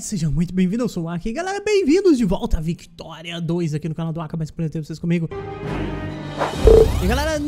Seja muito bem-vindo, eu sou o Aki. Galera, bem-vindos de volta a Victoria 2 aqui no canal do Aka, mais por ter vocês comigo. E galera,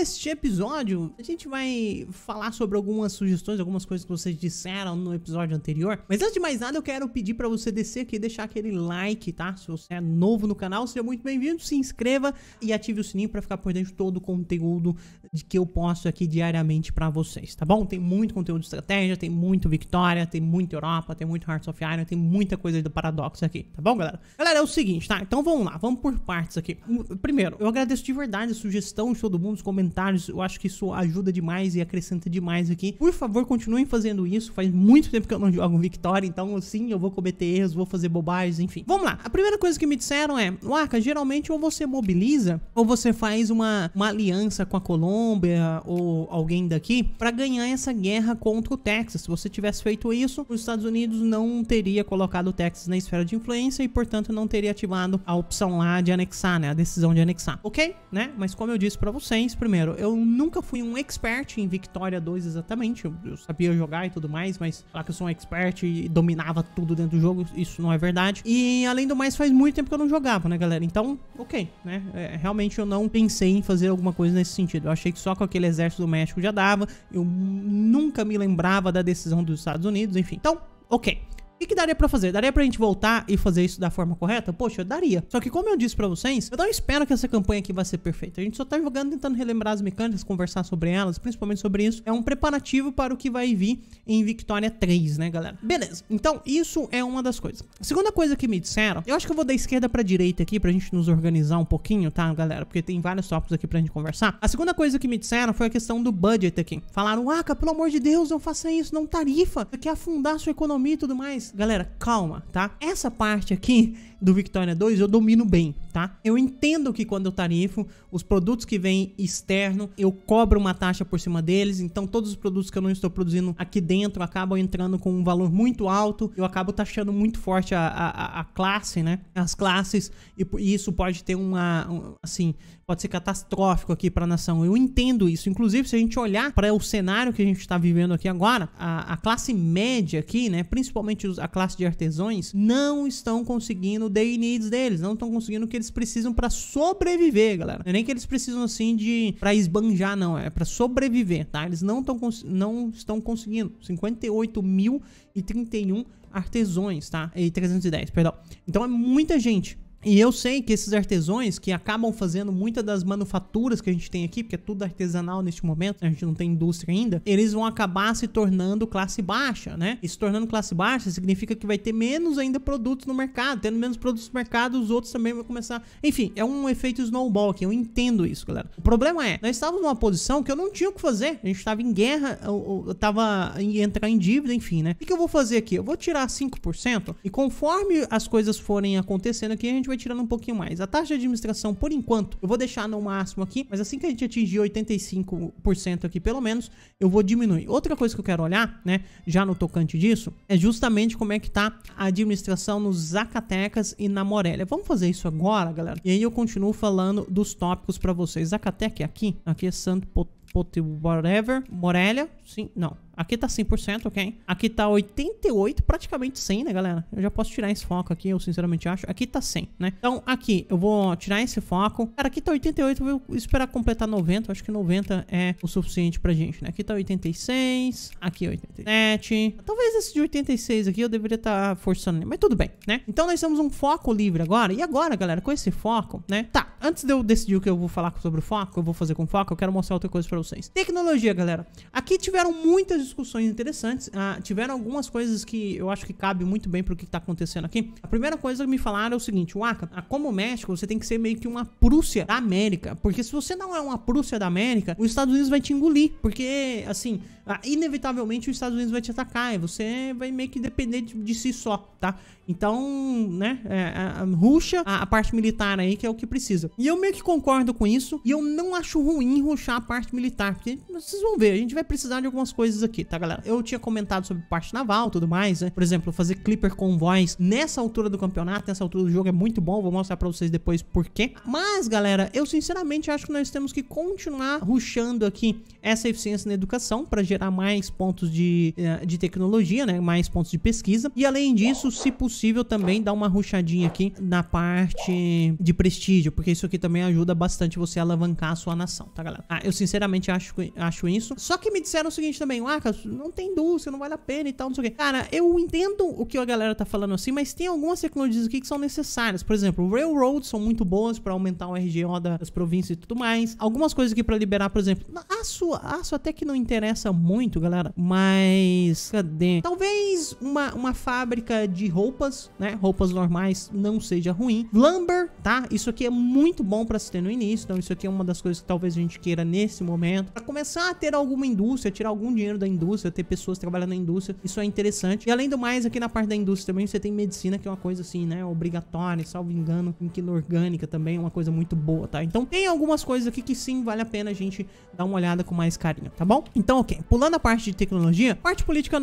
neste episódio a gente vai falar sobre algumas sugestões, algumas coisas que vocês disseram no episódio anterior. Mas antes de mais nada, eu quero pedir pra você descer aqui e deixar aquele like, tá? Se você é novo no canal, seja muito bem-vindo, se inscreva e ative o sininho pra ficar por dentro de todo o conteúdo de que eu posto aqui diariamente pra vocês, tá bom? Tem muito conteúdo de estratégia, tem muito Victoria, tem muito Europa, tem muito Hearts of Iron, tem muita coisa do Paradox aqui, tá bom, galera? Galera, é o seguinte, tá? Então vamos lá, vamos por partes aqui. Primeiro, eu agradeço de verdade a sugestão de todo mundo, os comentários, eu acho que isso ajuda demais e acrescenta demais aqui. Por favor, continuem fazendo isso, faz muito tempo que eu não jogo Victoria, então sim, eu vou cometer erros, vou fazer bobagens, enfim. Vamos lá, a primeira coisa que me disseram é, Waka, geralmente ou você mobiliza, ou você faz uma, uma aliança com a Colômbia, ou alguém daqui, pra ganhar essa guerra contra o Texas. Se você tivesse feito isso, os Estados Unidos não teria colocado o Texas na esfera de influência e, portanto, não teria ativado a opção lá de anexar, né, a decisão de anexar. Ok, né? Mas como eu disse pra vocês, primeiro, eu nunca fui um expert em Victoria 2 exatamente, eu, eu sabia jogar e tudo mais, mas falar que eu sou um expert e dominava tudo dentro do jogo, isso não é verdade. E, além do mais, faz muito tempo que eu não jogava, né, galera? Então, ok, né? É, realmente eu não pensei em fazer alguma coisa nesse sentido. Eu achei que só com aquele exército do México já dava, eu nunca me lembrava da decisão dos Estados Unidos, enfim. Então, ok. O que, daria pra fazer? Daria pra gente voltar e fazer isso da forma correta? Poxa, daria. Só que como eu disse pra vocês, eu não espero que essa campanha aqui vai ser perfeita. A gente só tá jogando, tentando relembrar as mecânicas, conversar sobre elas, principalmente sobre isso. É um preparativo para o que vai vir em Victoria 3, né, galera? Beleza. Então, isso é uma das coisas. A segunda coisa que me disseram, eu acho que eu vou da esquerda pra direita aqui, pra gente nos organizar um pouquinho, tá, galera? Porque tem vários tópicos aqui pra gente conversar. A segunda coisa que me disseram foi a questão do budget aqui. Falaram, Aka, pelo amor de Deus, não faça isso, não tarifa. Você quer afundar sua economia e tudo mais. Galera, calma tá? Essa parte aqui do Victoria 2 eu domino bem, tá? Eu entendo que quando eu tarifo, os produtos que vêm externo, eu cobro uma taxa por cima deles, então todos os produtos que eu não estou produzindo aqui dentro acabam entrando com um valor muito alto, eu acabo taxando muito forte a, a, a classe, né? As classes, e, isso pode ter uma, um, assim, pode ser catastrófico aqui para a nação. Eu entendo isso. Inclusive, se a gente olhar para o cenário que a gente está vivendo aqui agora, a, a, classe média aqui, né, principalmente a classe de artesãos, não estão conseguindo o day needs deles, não estão conseguindo o que eles precisam para sobreviver, galera. Não é nem que eles precisam assim de para esbanjar, não, é para sobreviver, tá? Eles não estão não estão conseguindo. 58.031 artesãos, tá? E 310, perdão. Então é muita gente. E eu sei que esses artesãos que acabam fazendo muitas das manufaturas que a gente tem aqui, porque é tudo artesanal neste momento, a gente não tem indústria ainda, eles vão acabar se tornando classe baixa, né? E se tornando classe baixa significa que vai ter menos ainda produtos no mercado. Tendo menos produtos no mercado, os outros também vão começar. Enfim, é um efeito snowball aqui. Eu entendo isso, galera. O problema é, nós estávamos numa posição que eu não tinha o que fazer. A gente estava em guerra, eu, eu tava em entrar em dívida, enfim, né? O que eu vou fazer aqui? Eu vou tirar 5% e conforme as coisas forem acontecendo aqui, a gente vai tirando um pouquinho mais. A taxa de administração, por enquanto, eu vou deixar no máximo aqui, mas assim que a gente atingir 85% aqui, pelo menos, eu vou diminuir. Outra coisa que eu quero olhar, né, já no tocante disso, é justamente como é que tá a administração nos Zacatecas e na Morélia. Vamos fazer isso agora, galera? E aí eu continuo falando dos tópicos para vocês. Zacatecas é aqui, aqui é Santo Pot whatever, Morélia, sim, não. Aqui tá 100%, ok? Aqui tá 88, praticamente 100, né, galera? Eu já posso tirar esse foco aqui, eu sinceramente acho. Aqui tá 100, né? Então, aqui, eu vou tirar esse foco. Cara, aqui tá 88, eu vou esperar completar 90. Eu acho que 90 é o suficiente pra gente, né? Aqui tá 86, aqui 87. Talvez esse de 86 aqui eu deveria estar tá forçando, mas tudo bem, né? Então, nós temos um foco livre agora. E agora, galera, com esse foco, né? Tá, antes de eu decidir o que eu vou falar sobre o foco, eu vou fazer com foco, eu quero mostrar outra coisa pra vocês. Tecnologia, galera. Aqui tiveram muitas discussões interessantes. Ah, tiveram algumas coisas que eu acho que cabe muito bem para o que está acontecendo aqui. A primeira coisa que me falaram é o seguinte: Waka, ah, como México, você tem que ser meio que uma Prússia da América. Porque se você não é uma Prússia da América, os Estados Unidos vai te engolir. Porque, assim, ah, inevitavelmente os Estados Unidos vai te atacar. E você vai meio que depender de, de si só, tá? Então, né, é, ruxa a, a, parte militar aí, que é o que precisa. E eu meio que concordo com isso. E eu não acho ruim ruxar a parte militar. Porque vocês vão ver, a gente vai precisar de algumas coisas aqui. tá, galera? Eu tinha comentado sobre parte naval tudo mais, né? Por exemplo, fazer Clipper Convoys nessa altura do campeonato, nessa altura do jogo é muito bom. Vou mostrar pra vocês depois por quê. Mas, galera, eu sinceramente acho que nós temos que continuar ruxando aqui essa eficiência na educação para gerar mais pontos de, eh, de tecnologia, né? Mais pontos de pesquisa. E além disso, se possível, também dar uma ruxadinha aqui na parte de prestígio, porque isso aqui também ajuda bastante você a alavancar a sua nação, tá, galera? Ah, eu sinceramente acho, acho isso. Só que me disseram o seguinte também, Waka, não tem indústria, não vale a pena e tal, não sei o quê. Cara, eu entendo o que a galera tá falando assim, mas tem algumas tecnologias aqui que são necessárias. Por exemplo, railroads são muito boas para aumentar o RGO das províncias e tudo mais. Algumas coisas aqui para liberar, por exemplo, aço, aço até que não interessa muito, galera, mas cadê? Talvez uma, uma fábrica de roupas, né? Roupas normais não seja ruim. Lumber, tá? Isso aqui é muito bom para se ter no início, então isso aqui é uma das coisas que talvez a gente queira nesse momento. Para começar a ter alguma indústria, tirar algum dinheiro da indústria, ter pessoas trabalhando na indústria, isso é interessante. E além do mais, aqui na parte da indústria também você tem medicina, que é uma coisa assim, né? Obrigatória, salvo engano, química orgânica também é uma coisa muito boa, tá? Então tem algumas coisas aqui que sim vale a pena a gente dar uma olhada com mais carinho, tá bom? Então, ok. Pulando a parte de tecnologia, parte política,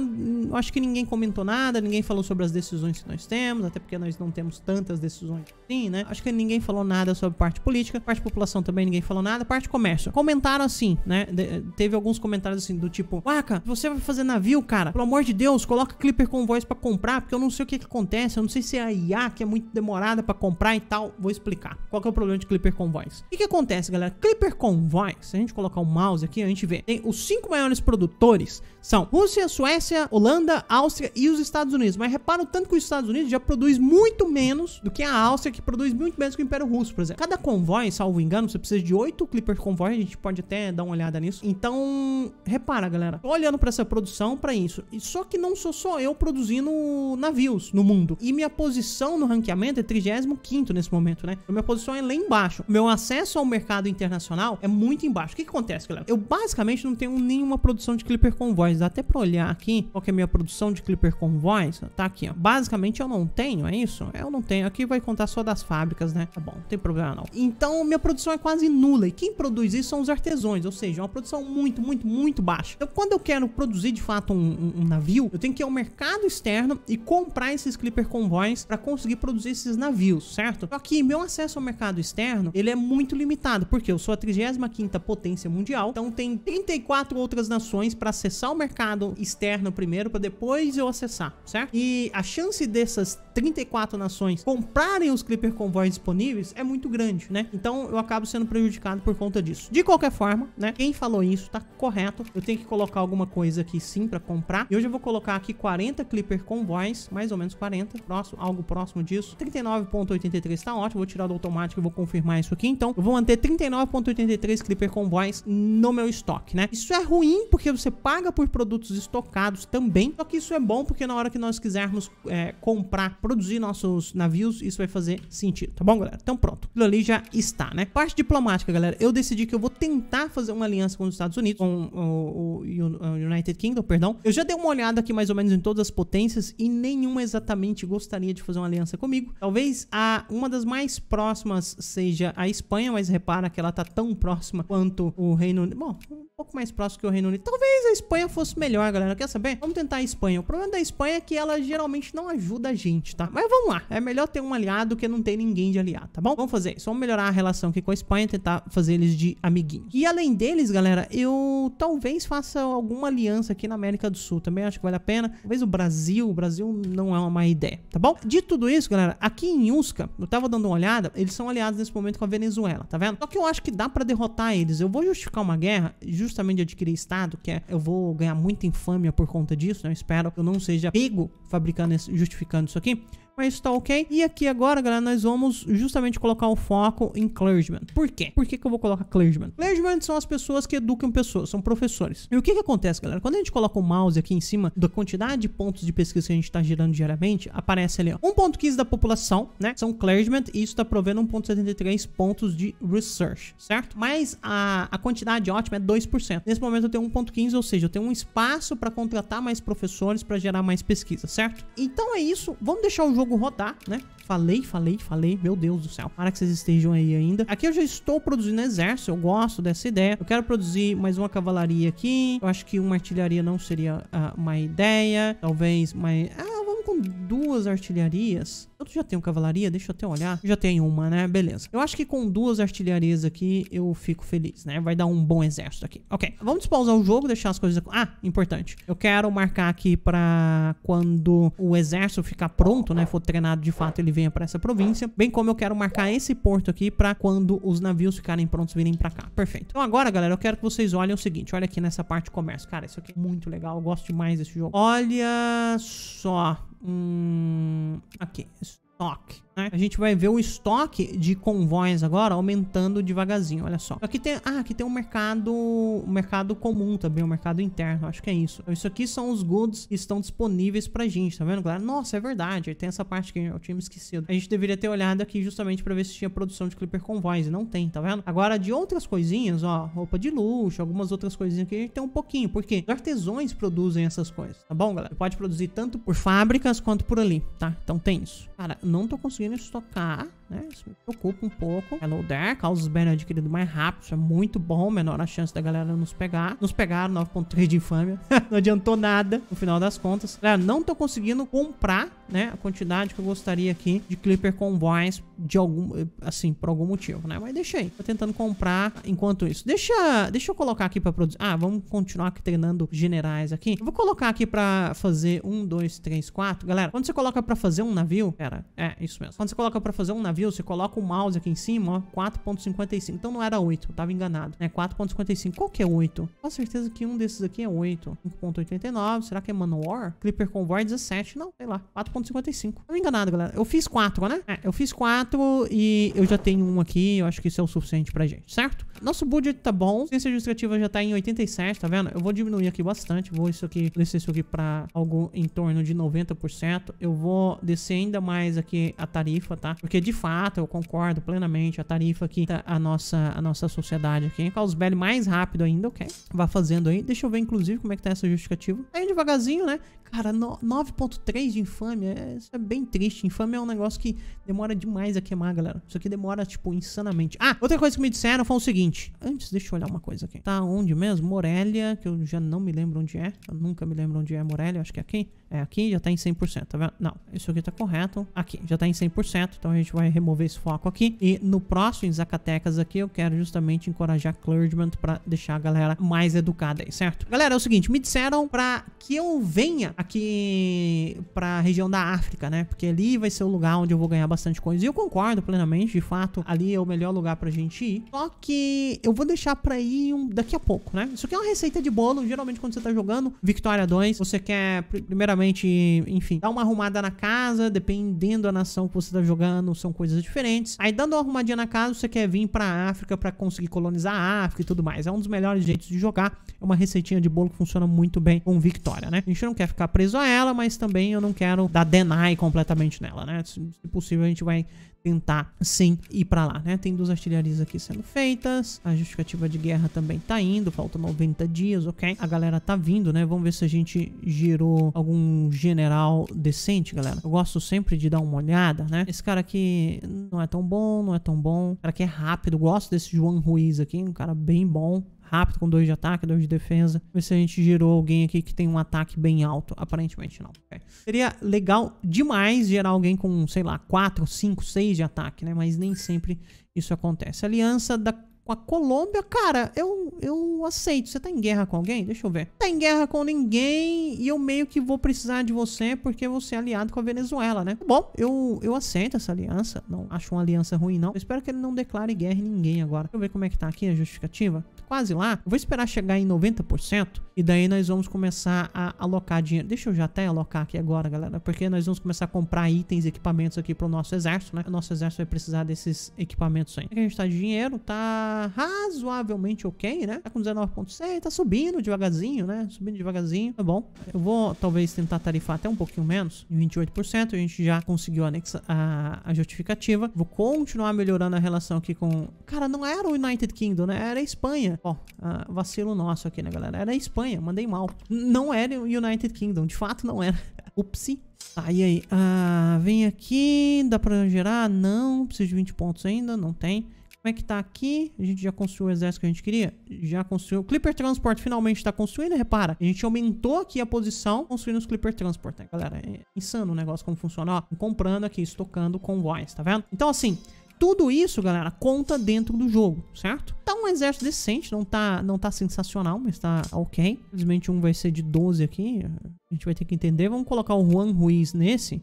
acho que ninguém comentou nada, ninguém falou sobre as decisões que nós temos, até porque nós não temos tantas decisões assim, né? Acho que ninguém falou nada sobre parte política, parte população também ninguém falou nada, parte comércio. Comentaram assim, né? De teve alguns comentários assim do tipo, Waka, você vai fazer navio, cara? Pelo amor de Deus, coloca Clipper Convoys para comprar, porque eu não sei o que, que acontece, eu não sei se é a IA que é muito demorada para comprar e tal. Vou explicar. Qual que é o problema de Clipper Convoys? O que, que acontece, galera? Clipper Convoys, se a gente colocar o mouse aqui, a gente vê, tem os cinco maiores produtores são Rússia, Suécia, Holanda, Áustria e os Estados Unidos. Mas repara o tanto que os Estados Unidos já produz muito menos do que a Áustria, que produz muito menos que o Império Russo, por exemplo. Cada convoy, salvo engano, você precisa de oito Clipper Convoy, a gente pode até dar uma olhada nisso. Então, repara, galera, tô olhando para essa produção, para isso. E só que não sou só eu produzindo navios no mundo. E minha posição no ranqueamento é 35 nesse momento, né? Minha posição é lá embaixo. Meu acesso ao mercado internacional é muito embaixo. O que, que acontece, galera? Eu basicamente não tenho nenhuma produção de Clipper Convoys. Dá até pra olhar aqui qual que é a minha produção de Clipper Convoys. Tá aqui, ó. Basicamente eu não tenho, é isso? Eu não tenho. Aqui vai contar só das fábricas, né? Tá bom, não tem problema não. Então, minha produção é quase nula. E quem produz isso são os artesãos. Ou seja, é uma produção muito, muito, muito baixa. Então, quando eu quero produzir de fato um, um, navio, eu tenho que ir ao mercado externo e comprar esses Clipper Convoys para conseguir produzir esses navios, certo? Só que meu acesso ao mercado externo, ele é muito limitado, porque eu sou a 35ª potência mundial, então tem 34 outras nações para acessar o mercado externo primeiro, para depois eu acessar, certo? E a chance dessas 34 nações comprarem os Clipper Convoys disponíveis é muito grande, né? Então eu acabo sendo prejudicado por conta disso. De qualquer forma, né? Quem falou isso tá correto. Eu tenho que colocar alguma coisa aqui sim para comprar. E hoje eu vou colocar aqui 40 Clipper Convoys, mais ou menos 40, próximo, algo próximo disso. 39.83 tá ótimo. Vou tirar do automático e vou confirmar isso aqui. Então, eu vou manter 39.83 Clipper Convoys no meu estoque, né? Isso é ruim porque você paga por produtos estocados também. Só que isso é bom porque na hora que nós quisermos é, comprar, produzir nossos navios, isso vai fazer sentido, tá bom, galera? Então pronto, aquilo ali já está, né? Parte diplomática, galera, eu decidi que eu vou tentar fazer uma aliança com os Estados Unidos, com o, o, o United Kingdom, perdão. Eu já dei uma olhada aqui mais ou menos em todas as potências e nenhuma exatamente gostaria de fazer uma aliança comigo. Talvez a uma das mais próximas seja a Espanha, mas repara que ela tá tão próxima quanto o Reino Unido. Bom, pouco mais próximo que o Reino Unido. Talvez a Espanha fosse melhor, galera. Quer saber? Vamos tentar a Espanha. O problema da Espanha é que ela geralmente não ajuda a gente, tá? Mas vamos lá. É melhor ter um aliado que não ter ninguém de aliado, tá bom? Vamos fazer isso. Vamos melhorar a relação aqui com a Espanha, tentar fazer eles de amiguinhos. E além deles, galera, eu talvez faça alguma aliança aqui na América do Sul. Também acho que vale a pena. Talvez o Brasil. O Brasil não é uma má ideia, tá bom? De tudo isso, galera, aqui em Usca, eu tava dando uma olhada, eles são aliados nesse momento com a Venezuela, tá vendo? Só que eu acho que dá pra derrotar eles. Eu vou justificar uma guerra, justamente de adquirir Estado, que é, eu vou ganhar muita infâmia por conta disso, né? Eu espero que eu não seja pego fabricando, esse, justificando isso aqui mas tá ok. E aqui agora, galera, nós vamos justamente colocar o foco em clergyman. Por quê? Por que, que eu vou colocar clergyman? Clergyman são as pessoas que educam pessoas, são professores. E o que que acontece, galera? Quando a gente coloca o mouse aqui em cima da quantidade de pontos de pesquisa que a gente tá girando diariamente, aparece ali, ó, 1.15 da população, né? São clergyman e isso tá provendo 1.73 pontos de research, certo? Mas a, a quantidade ótima é 2%. Nesse momento eu tenho 1.15, ou seja, eu tenho um espaço para contratar mais professores para gerar mais pesquisa, certo? Então é isso. Vamos deixar o jogo jogo rodar, né? Falei, falei, falei. Meu Deus do céu. Para que vocês estejam aí ainda. Aqui eu já estou produzindo exército. Eu gosto dessa ideia. Eu quero produzir mais uma cavalaria aqui. Eu acho que uma artilharia não seria uh, uma ideia. Talvez mais... Ah, vamos com duas artilharias. Eu já tenho cavalaria, deixa eu até olhar. Já tenho uma, né? Beleza. Eu acho que com duas artilharias aqui eu fico feliz, né? Vai dar um bom exército aqui. Ok, vamos despausar o jogo, deixar as coisas... Ah, importante. Eu quero marcar aqui pra quando o exército ficar pronto, né? For treinado de fato, ele venha pra essa província. Bem como eu quero marcar esse porto aqui pra quando os navios ficarem prontos virem pra cá. Perfeito. Então agora, galera, eu quero que vocês olhem o seguinte. Olha aqui nessa parte de comércio. Cara, isso aqui é muito legal. Eu gosto demais desse jogo. Olha só. Hum, aqui, estoque. Né? A gente vai ver o estoque de convoys agora aumentando devagarzinho, olha só. Aqui tem, ah, aqui tem um mercado, um mercado comum também, um mercado interno, acho que é isso. Então, isso aqui são os goods que estão disponíveis pra gente, tá vendo, galera? Nossa, é verdade, tem essa parte que eu tinha me esquecido. A gente deveria ter olhado aqui justamente pra ver se tinha produção de Clipper Convoys, e não tem, tá vendo? Agora, de outras coisinhas, ó, roupa de luxo, algumas outras coisinhas aqui, tem um pouquinho, porque os artesãos produzem essas coisas, tá bom, galera? Pode produzir tanto por fábricas quanto por ali, tá? Então tem isso. Cara, não tô conseguindo estocar, né? Isso me preocupa um pouco. Hello there, causa bem adquirido mais rápido, isso é muito bom, menor a chance da galera nos pegar. Nos pegaram 9.3 de infâmia, não adiantou nada no final das contas. Galera, não tô conseguindo comprar, né, a quantidade que eu gostaria aqui de Clipper Convoys de algum, assim, por algum motivo, né? Mas deixa aí, tô tentando comprar enquanto isso. Deixa, deixa eu colocar aqui pra produzir. Ah, vamos continuar treinando generais aqui. Eu vou colocar aqui pra fazer um, dois, três, quatro. Galera, quando você coloca pra fazer um navio, pera, é, isso mesmo. Quando você coloca pra fazer um navio, você coloca o mouse aqui em cima, ó, 4.55. Então não era 8, eu tava enganado, né? 4.55. Qual que é 8? Com certeza que um desses aqui é 8. 5.89, será que é Manowar? Clipper Convoy 17, não, sei lá, 4.55. Tava enganado, galera. Eu fiz 4, né? É, eu fiz 4 e eu já tenho um aqui, eu acho que isso é o suficiente pra gente, certo? Nosso budget tá bom, ciência administrativa já tá em 87, tá vendo? Eu vou diminuir aqui bastante, vou isso aqui, descer isso aqui pra algo em torno de 90%. Eu vou descer ainda mais aqui a tarifa, tá? Porque de fato, eu concordo plenamente, a tarifa aqui, tá a nossa, a nossa sociedade aqui, Carlsberg mais rápido ainda, ok? Vá fazendo aí. Deixa eu ver, inclusive, como é que tá essa justificativa. Aí devagarzinho, né? Cara, 9.3 de infâmia, é, isso é bem triste. Infâmia é um negócio que demora demais a queimar, galera. Isso aqui demora, tipo, insanamente. Ah, outra coisa que me disseram foi o seguinte. Antes, deixa eu olhar uma coisa aqui. Tá onde mesmo? Morelia, que eu já não me lembro onde é. Eu nunca me lembro onde é Morelia, acho que é aqui. É, aqui já tá em 100%, tá vendo? Não, isso aqui tá correto. Aqui, já tá em 100%, então a gente vai remover esse foco aqui. E no próximo, em Zacatecas aqui, eu quero justamente encorajar clergyman pra deixar a galera mais educada aí, certo? Galera, é o seguinte, me disseram pra que eu venha aqui pra região da África, né? Porque ali vai ser o lugar onde eu vou ganhar bastante coisa. E eu concordo plenamente, de fato, ali é o melhor lugar pra gente ir. Só que eu vou deixar pra ir um, daqui a pouco, né? Isso aqui é uma receita de bolo, geralmente quando você tá jogando Victoria 2, você quer, primeiramente, enfim, dar uma arrumada na casa, dependendo da nação que você tá jogando, são coisas diferentes. Aí, dando uma arrumadinha na casa, você quer vir pra África pra conseguir colonizar a África e tudo mais. É um dos melhores jeitos de jogar. É uma receitinha de bolo que funciona muito bem com Victoria, né? A gente não quer ficar preso a ela, mas também eu não quero dar deny completamente nela, né? Se possível, a gente vai tentar sim ir para lá, né? Tem duas artilharias aqui sendo feitas, a justificativa de guerra também tá indo, faltam 90 dias, ok? A galera tá vindo, né? Vamos ver se a gente gerou algum general decente, galera. Eu gosto sempre de dar uma olhada, né? Esse cara aqui não é tão bom, não é tão bom. O cara aqui é rápido, gosto desse João Ruiz aqui, um cara bem bom rápido com dois de ataque, dois de defesa. Ver se a gente gerou alguém aqui que tem um ataque bem alto. Aparentemente não. Okay. Seria legal demais gerar alguém com, sei lá, 4, 5, 6 de ataque, né? Mas nem sempre isso acontece. Aliança da com a Colômbia, cara, eu, eu aceito. Você tá em guerra com alguém? Deixa eu ver. Tá em guerra com ninguém e eu meio que vou precisar de você porque você é aliado com a Venezuela, né? Bom, eu, eu aceito essa aliança. Não acho uma aliança ruim, não. Eu espero que ele não declare guerra em ninguém agora. Deixa eu ver como é que tá aqui a justificativa quase lá. Eu vou esperar chegar em 90% e daí nós vamos começar a alocar dinheiro. Deixa eu já até alocar aqui agora, galera, porque nós vamos começar a comprar itens, equipamentos aqui pro nosso exército, né? O nosso exército vai precisar desses equipamentos aí. Aqui a gente tá de dinheiro, tá razoavelmente ok, né? Tá com 19.6, tá subindo devagarzinho, né? Subindo devagarzinho, tá bom. Eu vou talvez tentar tarifar até um pouquinho menos, em 28%, a gente já conseguiu anexar a, a justificativa. Vou continuar melhorando a relação aqui com... Cara, não era o United Kingdom, né? Era a Espanha. Ó, uh, vacilo nosso aqui, né, galera? Era a Espanha, mandei mal. Não era o United Kingdom, de fato não era. Upsi, Tá, e aí? Ah, vem aqui, dá pra gerar? Não, precisa de 20 pontos ainda, não tem. Como é que tá aqui? A gente já construiu o exército que a gente queria? Já construiu. Clipper Transport finalmente tá construindo, repara. A gente aumentou aqui a posição construindo os Clipper Transport, né, galera? É insano o negócio como funciona. Ó, comprando aqui, estocando convoys, tá vendo? Então, assim, tudo isso, galera, conta dentro do jogo, certo? Tá um exército decente, não tá, não tá sensacional, mas tá ok. Infelizmente um vai ser de 12 aqui, a gente vai ter que entender. Vamos colocar o Juan Ruiz nesse,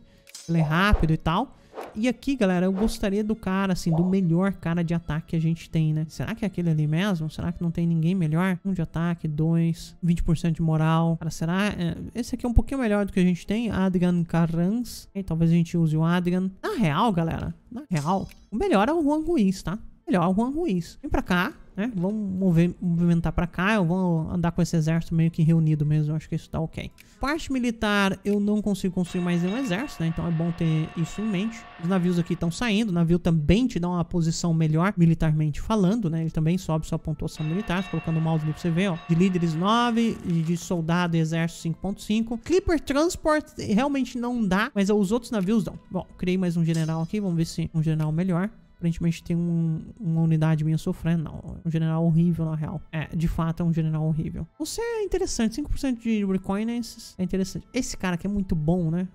ele é rápido e tal. E aqui, galera, eu gostaria do cara, assim, do melhor cara de ataque que a gente tem, né? Será que é aquele ali mesmo? Será que não tem ninguém melhor? Um de ataque, dois, 20% de moral. Cara, será? É, esse aqui é um pouquinho melhor do que a gente tem. Adrian Carrans. E talvez a gente use o Adrian. Na real, galera, na real, o melhor é o Juan Ruiz, tá? melhor o Juan Ruiz. Vem pra cá, né? Vamos movimentar pra cá. Eu vou andar com esse exército meio que reunido mesmo. Eu acho que isso tá ok. Parte militar, eu não consigo construir mais nenhum exército, né? Então é bom ter isso em mente. Os navios aqui estão saindo. O navio também te dá uma posição melhor, militarmente falando, né? Ele também sobe sua pontuação militar. Colocando o mouse ali pra você ver, ó. De líderes 9, de soldado e exército 5.5. Clipper Transport realmente não dá, mas os outros navios dão. Bom, criei mais um general aqui. Vamos ver se um general melhor. Aparentemente tem um, uma unidade minha sofrendo. Não, um general horrível, na real. É, de fato é um general horrível. Você é interessante. 5% de reconnaissance é interessante. Esse cara aqui é muito bom, né?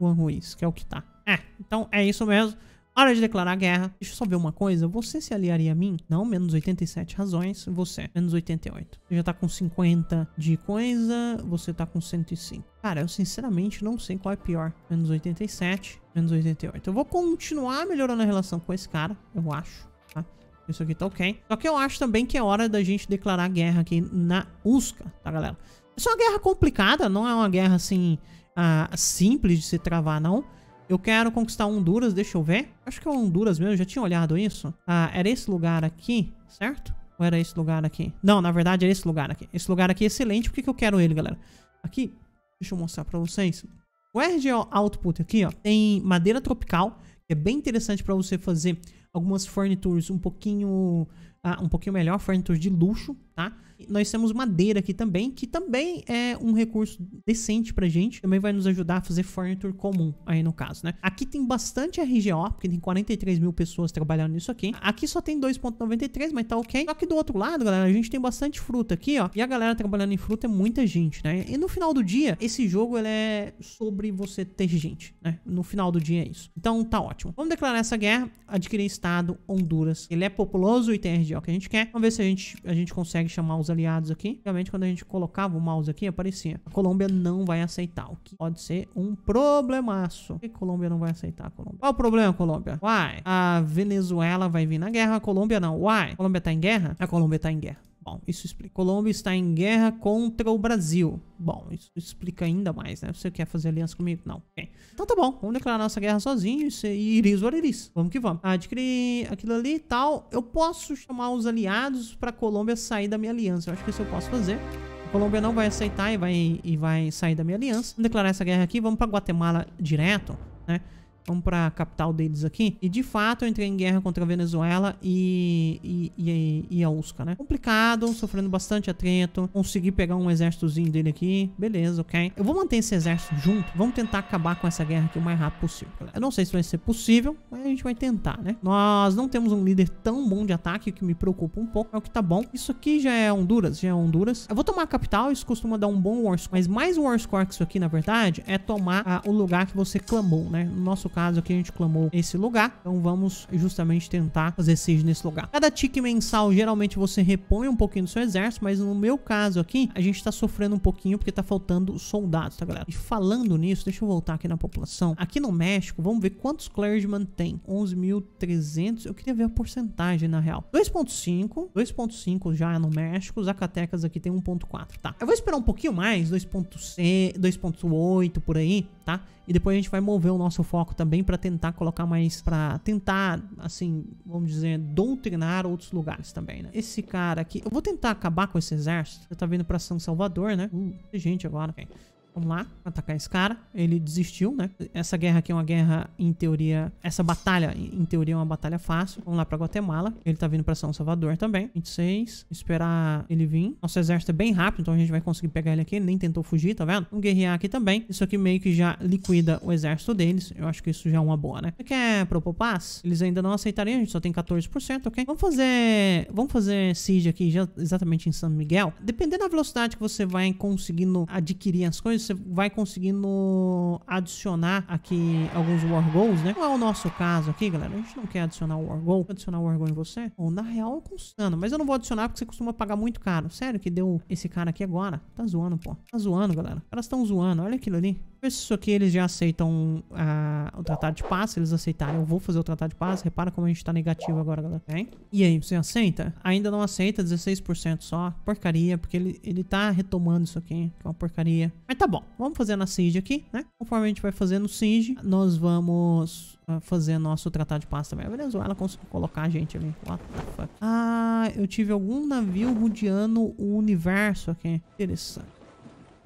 Juan Ruiz, que é o que tá. É, então é isso mesmo. Hora de declarar guerra. Deixa eu só ver uma coisa. Você se aliaria a mim? Não, menos 87 razões. Você, menos 88. Você já tá com 50 de coisa. Você tá com 105. Cara, eu sinceramente não sei qual é pior. Menos 87, menos 88. Eu vou continuar melhorando a relação com esse cara, eu acho. Tá? Isso aqui tá ok. Só que eu acho também que é hora da gente declarar guerra aqui na USCA, tá, galera? Isso é uma guerra complicada, não é uma guerra assim... Uh, simples de se travar, não. Eu quero conquistar Honduras, deixa eu ver. Acho que é Honduras mesmo, já tinha olhado isso. Ah, era esse lugar aqui, certo? Ou era esse lugar aqui? Não, na verdade era esse lugar aqui. Esse lugar aqui é excelente, por que, eu quero ele, galera? Aqui, deixa eu mostrar pra vocês. O RG Output aqui, ó, tem madeira tropical, que é bem interessante pra você fazer algumas furnitures um pouquinho, uh, um pouquinho melhor, furnitures de luxo, tá? Nós temos madeira aqui também, que também é um recurso decente pra gente. Também vai nos ajudar a fazer furniture comum aí no caso, né? Aqui tem bastante RGO, porque tem 43 mil pessoas trabalhando nisso aqui. Aqui só tem 2.93, mas tá ok. Só que do outro lado, galera, a gente tem bastante fruta aqui, ó. E a galera trabalhando em fruta é muita gente, né? E no final do dia, esse jogo ele é sobre você ter gente, né? No final do dia é isso. Então tá ótimo. Vamos declarar essa guerra, adquirir estado Honduras. Ele é populoso e tem RGO que a gente quer. Vamos ver se a gente, a gente consegue chamar os aliados aqui. Realmente, quando a gente colocava o mouse aqui, aparecia. A Colômbia não vai aceitar, o que pode ser um problemaço. Por que a Colômbia não vai aceitar Colômbia? Qual o problema, Colômbia? Why? A Venezuela vai vir na guerra, a Colômbia não. Why? A Colômbia tá em guerra? A Colômbia tá em guerra. Bom, isso explica. Colômbia está em guerra contra o Brasil. Bom, isso explica ainda mais, né? Você quer fazer aliança comigo? Não. Okay. Então tá bom, vamos declarar nossa guerra sozinho e iris ou iris. Vamos que vamos. Adquirir aquilo ali e tal. Eu posso chamar os aliados pra Colômbia sair da minha aliança. Eu acho que isso eu posso fazer. A Colômbia não vai aceitar e vai, e vai sair da minha aliança. Vamos declarar essa guerra aqui. Vamos pra Guatemala direto, né? Vamos para a capital deles aqui. E de fato eu entrei em guerra contra a Venezuela e, e, e, e a USCA, né? Complicado, sofrendo bastante atrito. Consegui pegar um exércitozinho dele aqui. Beleza, ok. Eu vou manter esse exército junto. Vamos tentar acabar com essa guerra aqui o mais rápido possível. Eu não sei se vai ser possível, mas a gente vai tentar, né? Nós não temos um líder tão bom de ataque, o que me preocupa um pouco. É o que tá bom. Isso aqui já é Honduras, já é Honduras. Eu vou tomar a capital, isso costuma dar um bom war score. Mas mais war score que isso aqui, na verdade, é tomar ah, o lugar que você clamou, né? No nosso caso aqui a gente clamou esse lugar. Então vamos justamente tentar fazer siege nesse lugar. Cada tique mensal, geralmente você repõe um pouquinho do seu exército, mas no meu caso aqui, a gente tá sofrendo um pouquinho porque tá faltando soldados, tá galera? E falando nisso, deixa eu voltar aqui na população. Aqui no México, vamos ver quantos clergymen tem. 11.300. Eu queria ver a porcentagem na real. 2.5, 2.5 já no México. Zacatecas aqui tem 1.4, tá? Eu vou esperar um pouquinho mais, 2.8 por aí, tá? E depois a gente vai mover o nosso foco também para tentar colocar mais, para tentar, assim, vamos dizer, doutrinar outros lugares também, né? Esse cara aqui, eu vou tentar acabar com esse exército. Você tá vindo para São Salvador, né? Uh, gente agora, okay. Vamos lá, atacar esse cara. Ele desistiu, né? Essa guerra aqui é uma guerra, em teoria... Essa batalha, em teoria, é uma batalha fácil. Vamos lá pra Guatemala. Ele tá vindo pra São Salvador também. 26. Esperar ele vir. Nosso exército é bem rápido, então a gente vai conseguir pegar ele aqui. Ele nem tentou fugir, tá vendo? Vamos guerrear aqui também. Isso aqui meio que já liquida o exército deles. Eu acho que isso já é uma boa, né? Você quer propor paz? Eles ainda não aceitariam, a gente só tem 14%, ok? Vamos fazer... Vamos fazer siege aqui já exatamente em São Miguel. Dependendo da velocidade que você vai conseguindo adquirir as coisas, você vai conseguindo adicionar aqui alguns War Goals, né? Não é o nosso caso aqui, galera. A gente não quer adicionar o War Goal. Adicionar o War Goal em você? Ou na real, custando. Mas eu não vou adicionar porque você costuma pagar muito caro. Sério que deu esse cara aqui agora? Tá zoando, pô. Tá zoando, galera. Caras estão zoando. Olha aquilo ali. Isso aqui eles já aceitam uh, o tratado de paz. Se eles aceitarem, eu vou fazer o tratado de paz. Repara como a gente tá negativo agora, galera. Okay? E aí, você aceita? Ainda não aceita, 16% só. Porcaria, porque ele, ele tá retomando isso aqui, que é uma porcaria. Mas tá bom. Vamos fazer na Siege aqui, né? Conforme a gente vai fazendo Siege, nós vamos uh, fazer nosso tratado de paz também. A Venezuela conseguiu colocar a gente ali. What the fuck? Ah, eu tive algum navio rodeando o universo aqui. Interessante.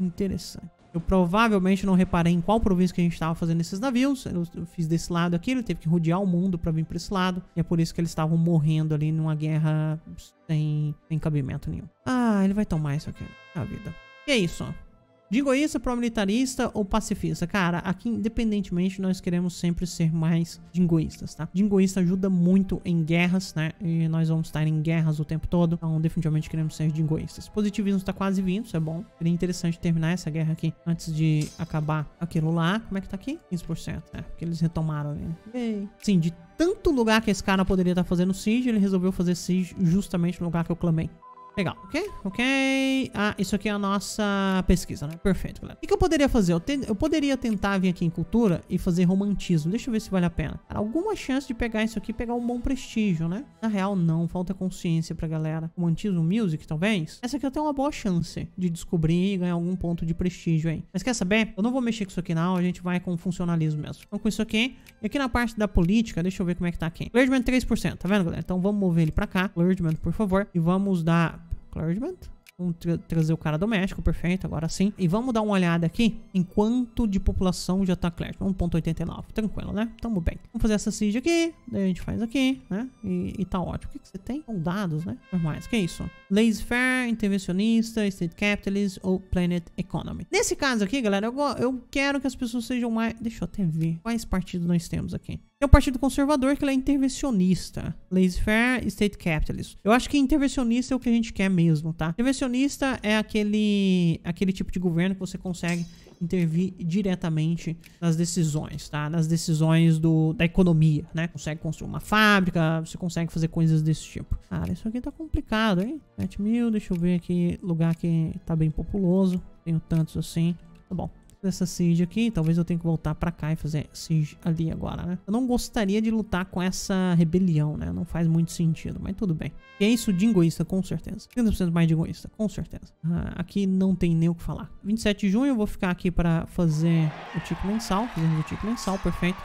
Interessante. Eu provavelmente não reparei em qual província que a gente estava fazendo esses navios. Eu, fiz desse lado aqui, ele teve que rodear o mundo para vir para esse lado. E é por isso que eles estavam morrendo ali numa guerra sem, sem cabimento nenhum. Ah, ele vai tomar isso aqui. A vida. E é isso, ó. Jingoísta, pró-militarista ou pacifista? Cara, aqui, independentemente, nós queremos sempre ser mais jingoístas, tá? Jingoísta ajuda muito em guerras, né? E nós vamos estar em guerras o tempo todo. Então, definitivamente queremos ser jingoístas. Positivismo está quase vindo, isso é bom. Seria interessante terminar essa guerra aqui antes de acabar aquilo lá. Como é que tá aqui? 15%, né? Porque eles retomaram ali. Sim, de tanto lugar que esse cara poderia estar fazendo siege, ele resolveu fazer siege justamente no lugar que eu clamei. Legal, ok? Ok. Ah, isso aqui é a nossa pesquisa, né? Perfeito, galera. O que, eu poderia fazer? Eu, te... eu, poderia tentar vir aqui em cultura e fazer romantismo. Deixa eu ver se vale a pena. Cara, alguma chance de pegar isso aqui e pegar um bom prestígio, né? Na real, não. Falta consciência pra galera. Romantismo music, talvez? Essa aqui eu tenho uma boa chance de descobrir e ganhar algum ponto de prestígio aí. Mas quer saber? Eu não vou mexer com isso aqui não. A gente vai com funcionalismo mesmo. Então com isso aqui. E aqui na parte da política, deixa eu ver como é que tá aqui. Clergyman 3%, tá vendo, galera? Então vamos mover ele pra cá. Clergyman, por favor. E vamos dar Clergyman. Vamos tra trazer o cara doméstico, perfeito, agora sim. E vamos dar uma olhada aqui em quanto de população já tá Clergyman. 1.89, tranquilo, né? Tamo bem. Vamos fazer essa siege aqui, daí a gente faz aqui, né? E, e tá ótimo. O que, que você tem? São dados, né? Normais, que é isso? Laissez-faire, intervencionista, state capitalist ou planet economy. Nesse caso aqui, galera, eu, eu quero que as pessoas sejam mais... Deixa eu até ver quais partidos nós temos aqui. É o Partido Conservador, que ele é intervencionista. Laissez-faire, State Capitalist. Eu acho que intervencionista é o que a gente quer mesmo, tá? Intervencionista é aquele, aquele tipo de governo que você consegue intervir diretamente nas decisões, tá? Nas decisões do, da economia, né? Consegue construir uma fábrica, você consegue fazer coisas desse tipo. Cara, isso aqui tá complicado, hein? 7 mil, deixa eu ver aqui, lugar que tá bem populoso. Tenho tantos assim. Tá bom dessa siege aqui. Talvez eu tenha que voltar pra cá e fazer siege ali agora, né? Eu não gostaria de lutar com essa rebelião, né? Não faz muito sentido, mas tudo bem. E é isso de egoísta, com certeza. 30% mais de egoísta, com certeza. Ah, aqui não tem nem o que falar. 27 de junho eu vou ficar aqui pra fazer o tipo mensal. Fazendo o tipo mensal, perfeito.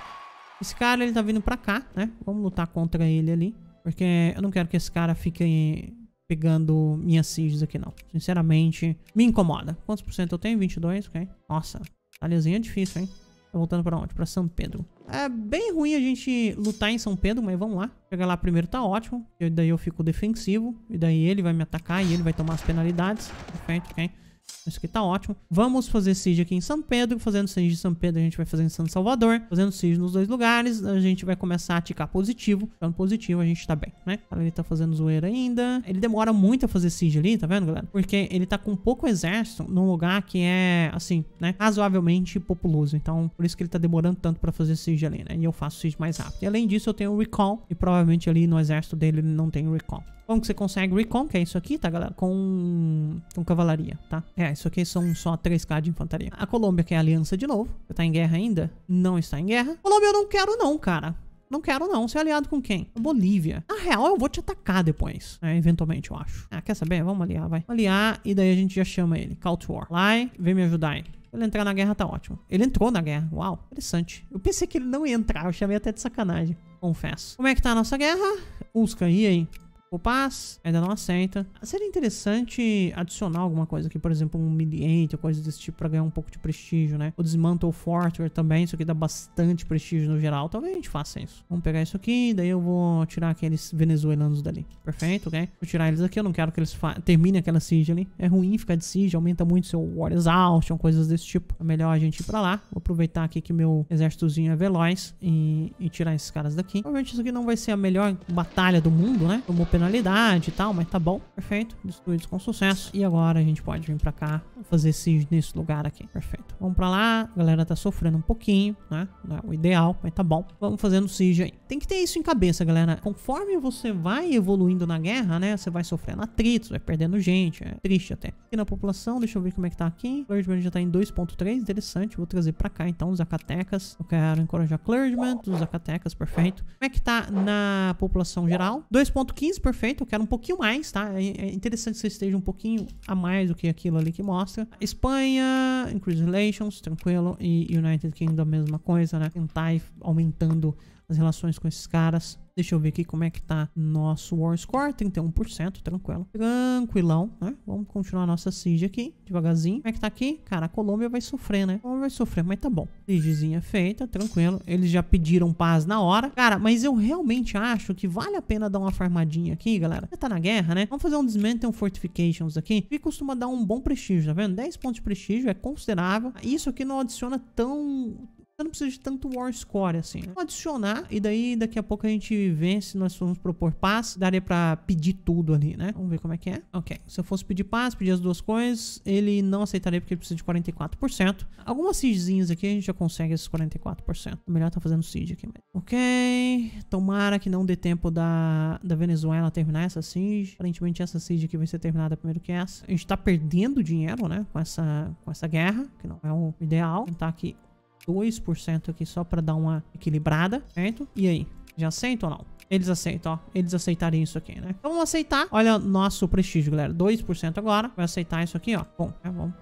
Esse cara, ele tá vindo pra cá, né? Vamos lutar contra ele ali. Porque eu não quero que esse cara fique pegando minhas sieges aqui, não. Sinceramente, me incomoda. Quantos por cento eu tenho? 22, ok. Nossa, talhazinha é difícil, hein? Tô voltando pra onde? Pra São Pedro. É bem ruim a gente lutar em São Pedro, mas vamos lá. Chegar lá primeiro tá ótimo. E daí eu fico defensivo. E daí ele vai me atacar e ele vai tomar as penalidades. Perfeito, ok? Isso aqui tá ótimo. Vamos fazer siege aqui em São Pedro. Fazendo siege em São Pedro, a gente vai fazer em São Salvador. Fazendo siege nos dois lugares, a gente vai começar a ticar positivo. Ficando positivo, a gente tá bem, né? Ele tá fazendo zoeira ainda. Ele demora muito a fazer siege ali, tá vendo, galera? Porque ele tá com pouco exército num lugar que é, assim, né? Razoavelmente populoso. Então, por isso que ele tá demorando tanto pra fazer siege ali, né? E eu faço siege mais rápido. E além disso, eu tenho recall. E provavelmente ali no exército dele ele não tem recall. Como que você consegue recon, que é isso aqui, tá, galera? Com, com cavalaria, tá? É, isso aqui são só 3k de infantaria. A Colômbia quer aliança de novo. Você tá em guerra ainda? Não está em guerra. Colômbia eu não quero não, cara. Não quero não. Ser aliado com quem? A Bolívia. Na real, eu vou te atacar depois. É, eventualmente, eu acho. Ah, quer saber? Vamos aliar, vai. Aliar e daí a gente já chama ele. Call to War. Lá, vem me ajudar aí. Ele entrar na guerra tá ótimo. Ele entrou na guerra. Uau, interessante. Eu pensei que ele não ia entrar. Eu chamei até de sacanagem. Confesso. Como é que tá a nossa guerra? Usca, e aí? O paz ainda não aceita. Seria interessante adicionar alguma coisa aqui, por exemplo, um ou coisa desse tipo pra ganhar um pouco de prestígio, né? O Dismantle Fortress também, isso aqui dá bastante prestígio no geral. Talvez a gente faça isso. Vamos pegar isso aqui, daí eu vou tirar aqueles venezuelanos dali. Perfeito, ok? Vou tirar eles aqui, eu não quero que eles terminem aquela siege ali. É ruim ficar de siege, aumenta muito seu War Exhaustion, coisas desse tipo. É melhor a gente ir pra lá. Vou aproveitar aqui que meu exércitozinho é veloz e, e tirar esses caras daqui. Provavelmente isso aqui não vai ser a melhor batalha do mundo, né? Tomou penalidade e tal, mas tá bom. Perfeito. Destruídos com sucesso. E agora a gente pode vir pra cá fazer siege nesse lugar aqui. Perfeito. Vamos pra lá. A galera tá sofrendo um pouquinho, né? Não é o ideal, mas tá bom. Vamos fazendo siege aí. Tem que ter isso em cabeça, galera. Conforme você vai evoluindo na guerra, né? Você vai sofrendo atritos, vai perdendo gente. É triste até. Aqui na população, deixa eu ver como é que tá aqui. Clergyman já tá em 2.3. Interessante. Vou trazer pra cá, então, os Zacatecas. Eu quero encorajar Clergyman, os Zacatecas. Perfeito. Como é que tá na população geral? 2.15, perfeito. Eu quero um pouquinho mais, tá? É, é interessante que você esteja um pouquinho a mais do que aquilo ali que mostra. Espanha, Increase Relations, tranquilo. E United Kingdom, a mesma coisa, né? Tentar ir aumentando as relações com esses caras. Deixa eu ver aqui como é que tá nosso War Score. 31%, tranquilo. Tranquilão, né? Vamos continuar nossa siege aqui, devagarzinho. Como é que tá aqui? Cara, a Colômbia vai sofrer, né? A Colômbia vai sofrer, mas tá bom. Siegezinha feita, tranquilo. Eles já pediram paz na hora. Cara, mas eu realmente acho que vale a pena dar uma farmadinha aqui, galera. Já tá na guerra, né? Vamos fazer um Dismantle Fortifications aqui. E costuma dar um bom prestígio, tá vendo? 10 pontos de prestígio é considerável. Isso aqui não adiciona tão não precisa de tanto War Score assim. Né? Adicionar e daí daqui a pouco a gente vê se nós formos propor paz. Daria pra pedir tudo ali, né? Vamos ver como é que é. Ok. Se eu fosse pedir paz, pedir as duas coisas, ele não aceitaria porque ele precisa de 44%. Algumas siegezinhas aqui a gente já consegue esses 44%. É melhor tá fazendo siege aqui mesmo. Ok. Tomara que não dê tempo da, da Venezuela terminar essa siege. Aparentemente essa siege aqui vai ser terminada primeiro que essa. A gente tá perdendo dinheiro, né? Com essa, com essa guerra, que não é o ideal. Tentar aqui 2% aqui só pra dar uma equilibrada, certo? E aí, já aceita ou não? Eles aceitam, ó. Eles aceitariam isso aqui, né? Então vamos aceitar. Olha nosso prestígio, galera. 2% agora. Vai aceitar isso aqui, ó. Bom, né? vamos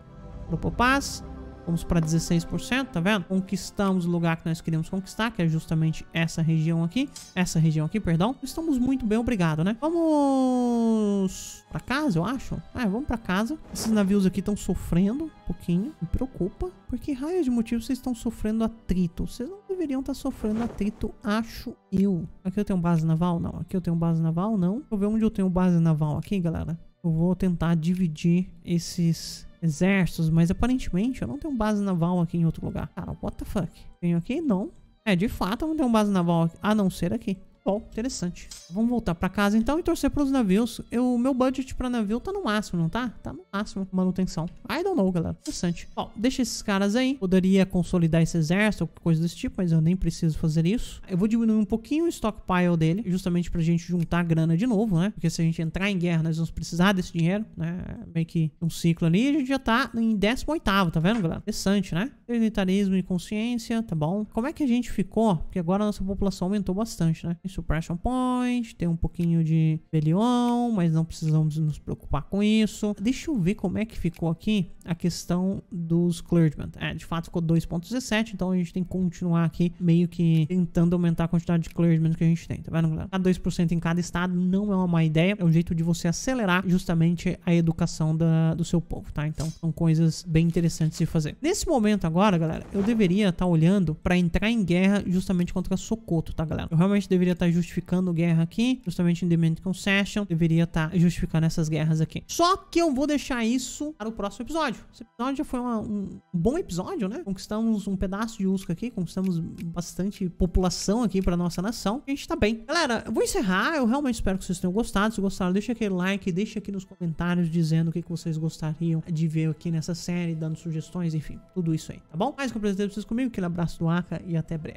propor paz. Vamos para 16%, tá vendo? Conquistamos o lugar que nós queríamos conquistar, que é justamente essa região aqui. Essa região aqui, perdão. Estamos muito bem, obrigado, né? Vamos para casa, eu acho. É, vamos para casa. Esses navios aqui estão sofrendo um pouquinho. Me preocupa. Por que raio de motivo vocês estão sofrendo atrito? Vocês não deveriam estar tá sofrendo atrito, acho eu. Aqui eu tenho base naval? Não. Aqui eu tenho base naval? Não. Deixa eu ver onde eu tenho base naval aqui, galera. Eu vou tentar dividir esses exércitos, mas aparentemente eu não tenho base naval aqui em outro lugar. Cara, what the fuck? Tenho aqui? Não. É, de fato eu não tenho base naval aqui, a não ser aqui. Bom, interessante. Vamos voltar pra casa então e torcer pros navios. O meu budget pra navio tá no máximo, não tá? Tá no máximo. Manutenção. I don't know, galera. Interessante. Bom, deixa esses caras aí. Poderia consolidar esse exército ou coisa desse tipo, mas eu nem preciso fazer isso. Eu vou diminuir um pouquinho o stockpile dele, justamente pra gente juntar grana de novo, né? Porque se a gente entrar em guerra, nós vamos precisar desse dinheiro, né? Meio que um ciclo ali. A gente já tá em 18 tá vendo, galera? Interessante, né? Militarismo e consciência, tá bom? Como é que a gente ficou? Porque agora a nossa população aumentou bastante, né? Suppression Point, tem um pouquinho de rebelião, mas não precisamos nos preocupar com isso. Deixa eu ver como é que ficou aqui a questão dos clergymen. É, de fato ficou 2.17, então a gente tem que continuar aqui meio que tentando aumentar a quantidade de clergymen que a gente tem, tá vendo, galera? A 2% em cada estado não é uma má ideia, é um jeito de você acelerar justamente a educação da, do seu povo, tá? Então são coisas bem interessantes de fazer. Nesse momento agora, galera, eu deveria estar tá olhando para entrar em guerra justamente contra Socoto, tá, galera? Eu realmente deveria estar tá justificando guerra aqui, justamente em Demand Concession, deveria estar tá justificando essas guerras aqui. Só que eu vou deixar isso para o próximo episódio. Esse episódio já foi uma, um bom episódio, né? Conquistamos um pedaço de Usca aqui, conquistamos bastante população aqui para nossa nação. A gente tá bem. Galera, eu vou encerrar. Eu realmente espero que vocês tenham gostado. Se gostaram, deixa aquele like, deixa aqui nos comentários dizendo o que, que vocês gostariam de ver aqui nessa série, dando sugestões, enfim, tudo isso aí, tá bom? Mais que eu apresentei vocês comigo, aquele abraço do Aka e até breve.